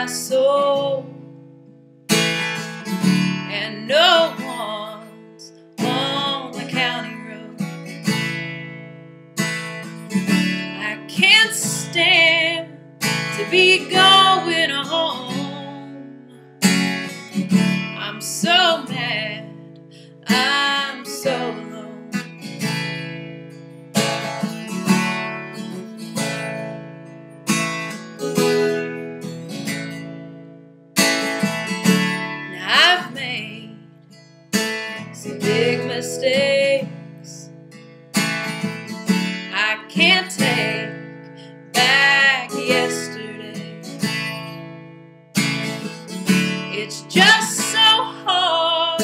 my soul. And no one's on the county road. I can't stand to be going home. I'm so mistakes. I can't take back yesterday. It's just so hard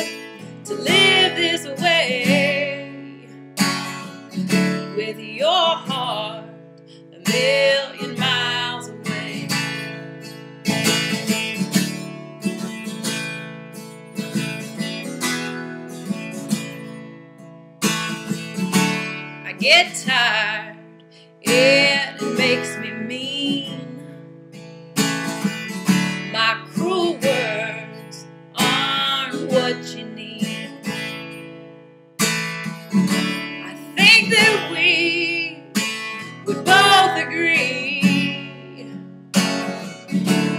to live this way with your heart get tired, it makes me mean. My cruel words aren't what you need. I think that we would both agree.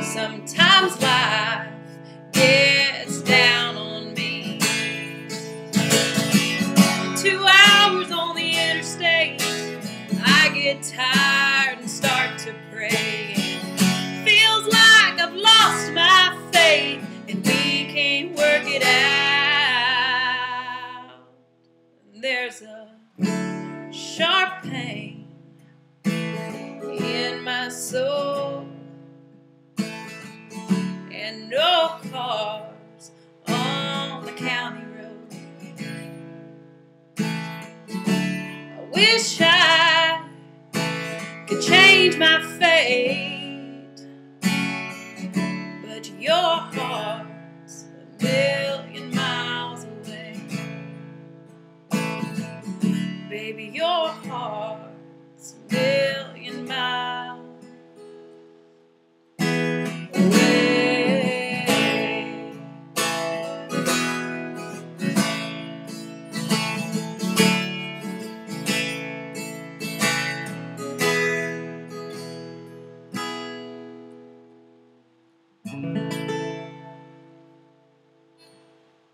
Sometimes life gets down on me. Two tired and start to pray. Feels like I've lost my faith and we can't work it out. There's a sharp pain in my soul and no cars on the county road. I wish I change my fate, but your heart's a million miles away. Baby, your heart. Música